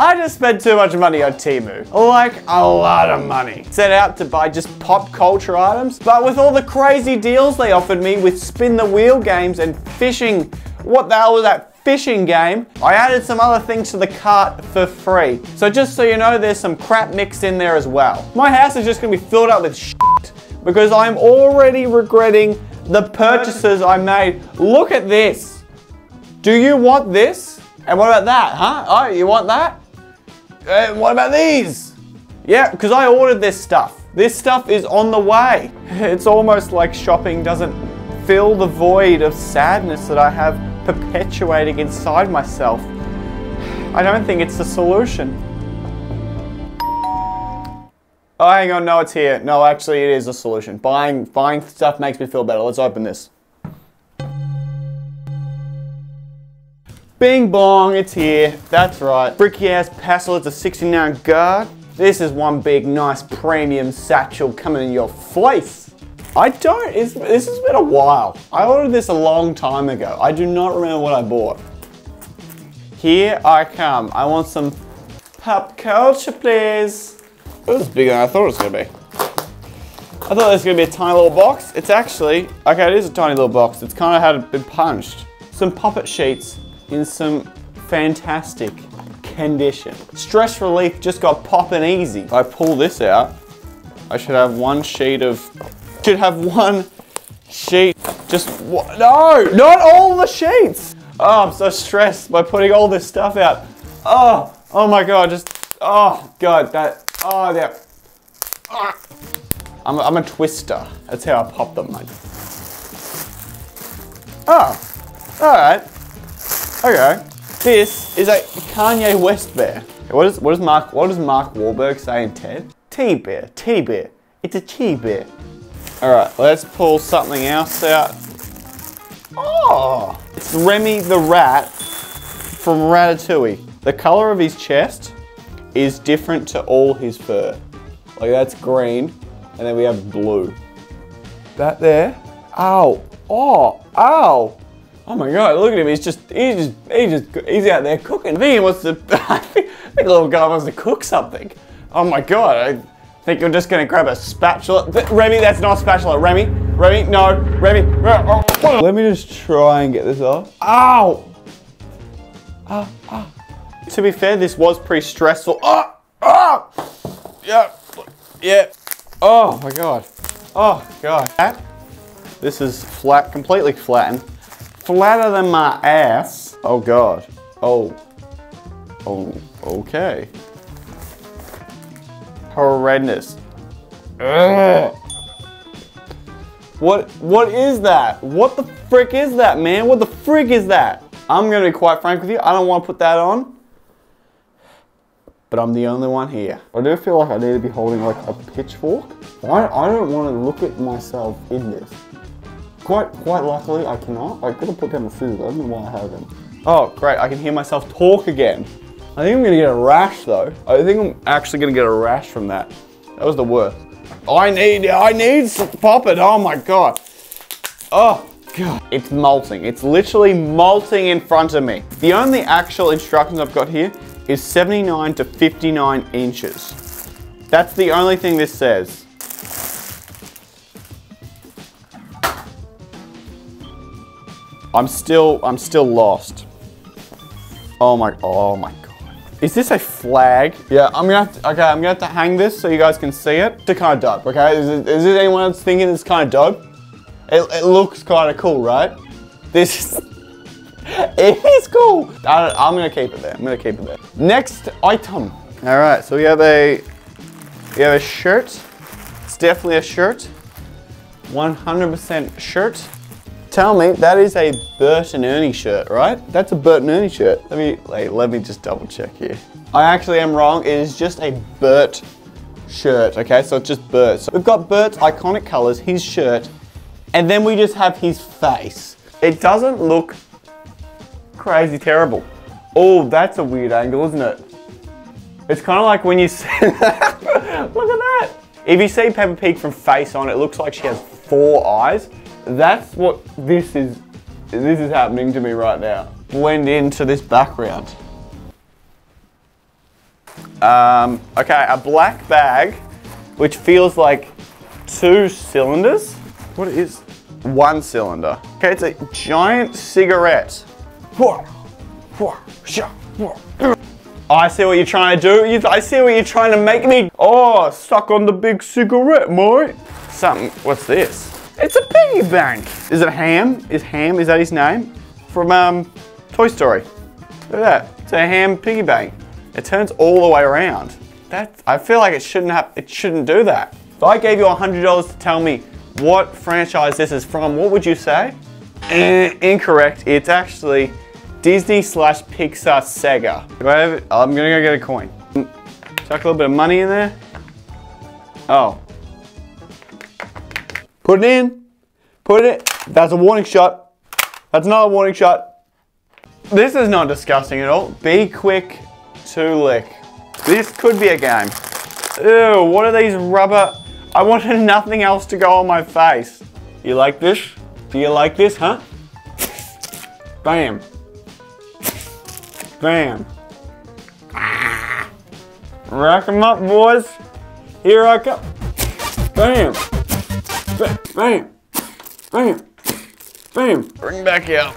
I just spent too much money on Temu. Like a oh, lot of money. Set out to buy just pop culture items, but with all the crazy deals they offered me with spin the wheel games and fishing, what the hell was that fishing game, I added some other things to the cart for free. So just so you know, there's some crap mixed in there as well. My house is just gonna be filled up with shit because I'm already regretting the purchases I made. Look at this. Do you want this? And what about that, huh? Oh, you want that? What about these? Yeah, because I ordered this stuff. This stuff is on the way. It's almost like shopping doesn't fill the void of sadness that I have perpetuating inside myself. I don't think it's the solution. Oh, hang on, no, it's here. No, actually, it is a solution. Buying, buying stuff makes me feel better. Let's open this. Bing bong, it's here. That's right. Bricky ass Passel, it's a 69 guard. This is one big, nice premium satchel coming in your face. I don't, this has been a while. I ordered this a long time ago. I do not remember what I bought. Here I come. I want some pop culture, please. This is bigger than I thought it was gonna be. I thought it was gonna be a tiny little box. It's actually, okay, it is a tiny little box. It's kind of had been punched. Some puppet sheets in some fantastic condition. Stress relief just got popping easy. If I pull this out, I should have one sheet of, should have one sheet, just, no, not all the sheets. Oh, I'm so stressed by putting all this stuff out. Oh, oh my God, just, oh God, that, oh, yeah. I'm, I'm a twister. That's how I pop them, mate. Oh, all right. Okay. This is a Kanye West bear. What does Mark what does Mark Wahlberg say in TED? Tea bear, tea bear. It's a tea bear. All right, let's pull something else out. Oh, it's Remy the rat from Ratatouille. The color of his chest is different to all his fur. Like that's green, and then we have blue. That there. Ow. Oh. Ow. Oh my god, look at him. He's just, he's just, he's just, he's out there cooking. I think he wants to, I think, I think the little guy wants to cook something. Oh my god, I think you're just gonna grab a spatula. Remy, that's not a spatula. Remy, Remy, no, Remy. Let me just try and get this off. Ow! Ah, ah. To be fair, this was pretty stressful. Oh, oh! Yeah, yeah. Oh my god. Oh god. This is flat, completely flattened flatter than my ass. Oh God. Oh. Oh, okay. Horrendous. Ugh. What, what is that? What the frick is that, man? What the frick is that? I'm gonna be quite frank with you, I don't wanna put that on. But I'm the only one here. I do feel like I need to be holding like a pitchfork. I, I don't wanna look at myself in this. Quite, quite luckily, I cannot. I could have put down the scissors. I don't know why I haven't. Oh, great. I can hear myself talk again. I think I'm going to get a rash, though. I think I'm actually going to get a rash from that. That was the worst. I need, I need pop it. Oh, my God. Oh, God. It's molting. It's literally molting in front of me. The only actual instructions I've got here is 79 to 59 inches. That's the only thing this says. I'm still, I'm still lost. Oh my, oh my God. Is this a flag? Yeah, I'm gonna have to, okay, I'm gonna have to hang this so you guys can see it. It's kind of dope, okay? Is, it, is it anyone else thinking it's kind of dope? It, it looks kind of cool, right? This is, it is cool. I am gonna keep it there, I'm gonna keep it there. Next item. All right, so we have a, we have a shirt. It's definitely a shirt. 100% shirt tell me that is a Bert and Ernie shirt, right? That's a Bert and Ernie shirt. Let me, let me just double check here. I actually am wrong. It is just a Bert shirt, okay? So it's just Bert. So we've got Bert's iconic colors, his shirt, and then we just have his face. It doesn't look crazy terrible. Oh, that's a weird angle, isn't it? It's kind of like when you see. Look at that. If you see Peppa Pig from face on, it looks like she has four eyes. That's what this is, this is happening to me right now. Blend into this background. Um, okay, a black bag, which feels like two cylinders. What is one cylinder? Okay, it's a giant cigarette. I see what you're trying to do. I see what you're trying to make me. Oh, suck on the big cigarette, mate. Something. What's this? It's a piggy bank. Is it Hamm? Is Hamm? Is that his name? From um, Toy Story. Look at that. It's a Hamm piggy bank. It turns all the way around. That I feel like it shouldn't have. It shouldn't do that. If I gave you hundred dollars to tell me what franchise this is from, what would you say? Eh, incorrect. It's actually Disney slash Pixar Sega. I'm gonna go get a coin. Chuck a little bit of money in there. Oh. Put it in. Put it. That's a warning shot. That's not a warning shot. This is not disgusting at all. Be quick to lick. This could be a game. Ew, what are these rubber? I wanted nothing else to go on my face. You like this? Do you like this, huh? Bam. Bam. Rack them up, boys. Here I come. Bam. Ba- Bam. Bam. Bam. Bring back out.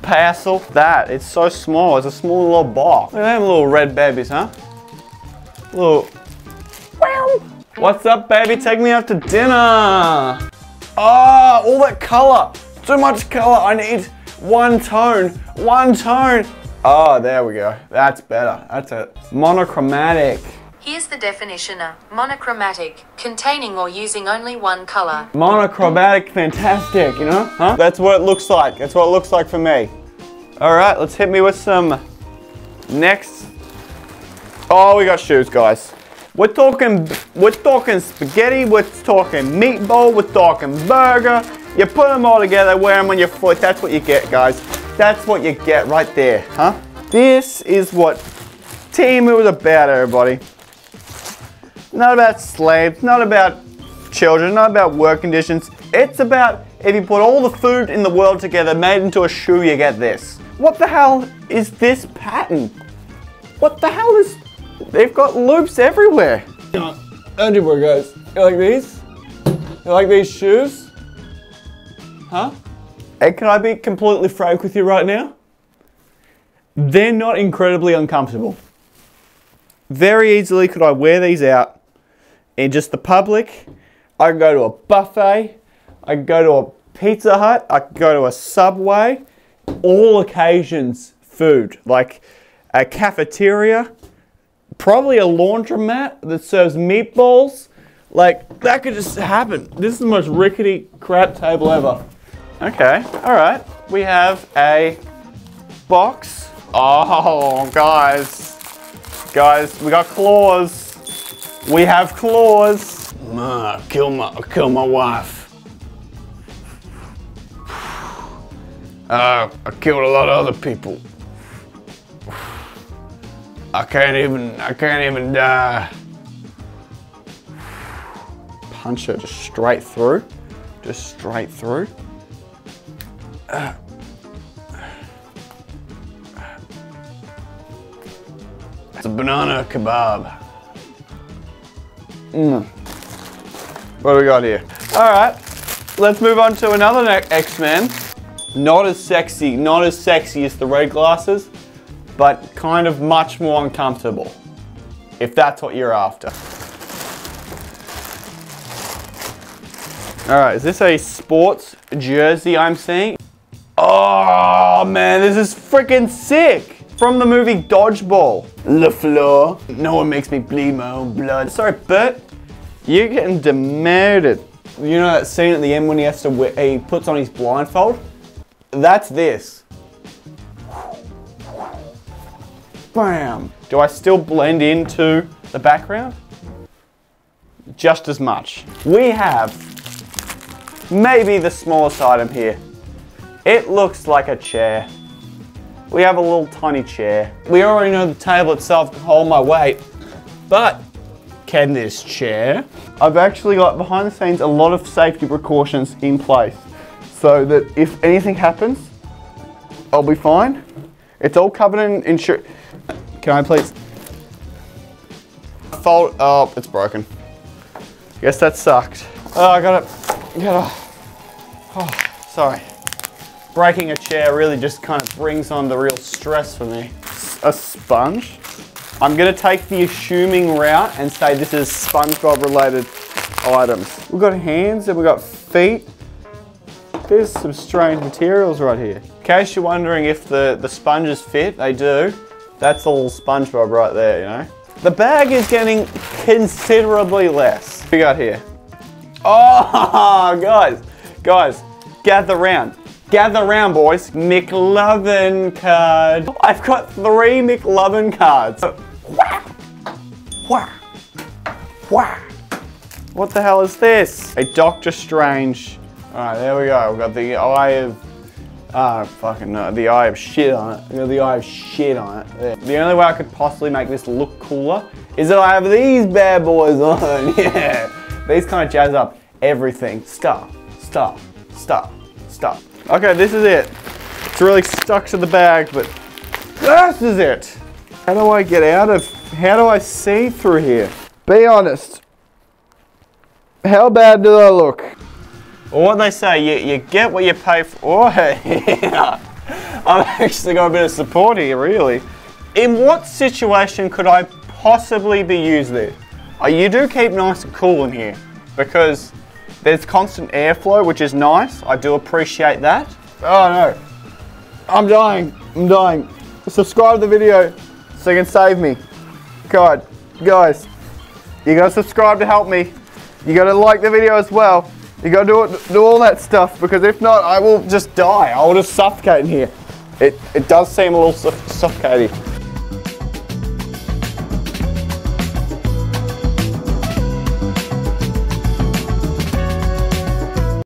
Parcel. That. It's so small. It's a small little box. Look at them little red babies, huh? Little. Wow. What's up, baby? Take me out to dinner. Ah, all that color. Too much color. I need one tone. One tone. Oh, there we go. That's better. That's it. Monochromatic. Here's the definition of monochromatic, containing or using only one color. Monochromatic, fantastic, you know? Huh? That's what it looks like. That's what it looks like for me. All right, let's hit me with some next. Oh, we got shoes, guys. We're talking, we're talking spaghetti, we're talking meatball, we're talking burger. You put them all together, wear them on your foot. That's what you get, guys. That's what you get right there, huh? This is what Temu is about, everybody. Not about slaves, not about children, not about work conditions. It's about if you put all the food in the world together, made into a shoe, you get this. What the hell is this pattern? What the hell is. They've got loops everywhere. Everywhere, guys. You like these? You like these shoes? Huh? And can I be completely frank with you right now? They're not incredibly uncomfortable. Very easily could I wear these out just the public. I could go to a buffet. I could go to a Pizza Hut. I could go to a Subway. All occasions, food. Like a cafeteria. Probably a laundromat that serves meatballs. Like, that could just happen. This is the most rickety crap table ever. Okay, alright. We have a box. Oh, guys. Guys, we got claws. We have claws. Ma, kill my, kill my wife. Uh, I killed a lot of other people. I can't even, I can't even die. Punch it just straight through. Just straight through. It's a banana kebab. Mm. What do we got here? All right, let's move on to another X-Men. Not as sexy, not as sexy as the red glasses, but kind of much more uncomfortable. If that's what you're after. All right, is this a sports jersey I'm seeing? Oh man, this is freaking sick! From the movie Dodgeball. La Fleur. No one makes me bleed my own blood. Sorry, Bert. You're getting demoted. You know that scene at the end when he has to he puts on his blindfold? That's this. Bam. Do I still blend into the background? Just as much. We have maybe the smallest item here. It looks like a chair. We have a little tiny chair. We already know the table itself can hold my weight, but can this chair? I've actually got behind the scenes a lot of safety precautions in place so that if anything happens, I'll be fine. It's all covered in insurance. Can I please? fold, oh, it's broken. Guess that sucked. Oh, I got it, got it. Oh, sorry. Breaking a chair really just kind of brings on the real stress for me. A sponge? I'm gonna take the assuming route and say this is SpongeBob related items. We've got hands and we've got feet. There's some strange materials right here. In case you're wondering if the, the sponges fit, they do. That's a little SpongeBob right there, you know? The bag is getting considerably less. What we got here? Oh, guys, guys, gather round. Gather round, boys. McLovin card. I've got three McLovin cards. Wow. Wow. Wow. What the hell is this? A Doctor Strange. All right, there we go. We've got the Eye of, ah, fucking no, the Eye of shit on it. Got the Eye of shit on it. There. The only way I could possibly make this look cooler is that I have these bad boys on. yeah. These kind of jazz up everything. Stop, stop, stop, stop. Okay, this is it. It's really stuck to the bag, but this is it. How do I get out of, how do I see through here? Be honest. How bad do I look? Well, what they say, you, you get what you pay for. Oh, yeah. I've actually got a bit of support here, really. In what situation could I possibly be used there? Oh, you do keep nice and cool in here because there's constant airflow, which is nice. I do appreciate that. Oh no, I'm dying, I'm dying. Subscribe to the video so you can save me. God, guys, you gotta subscribe to help me. You gotta like the video as well. You gotta do, it, do all that stuff because if not, I will just die. I will just suffocate in here. It, it does seem a little suffocating.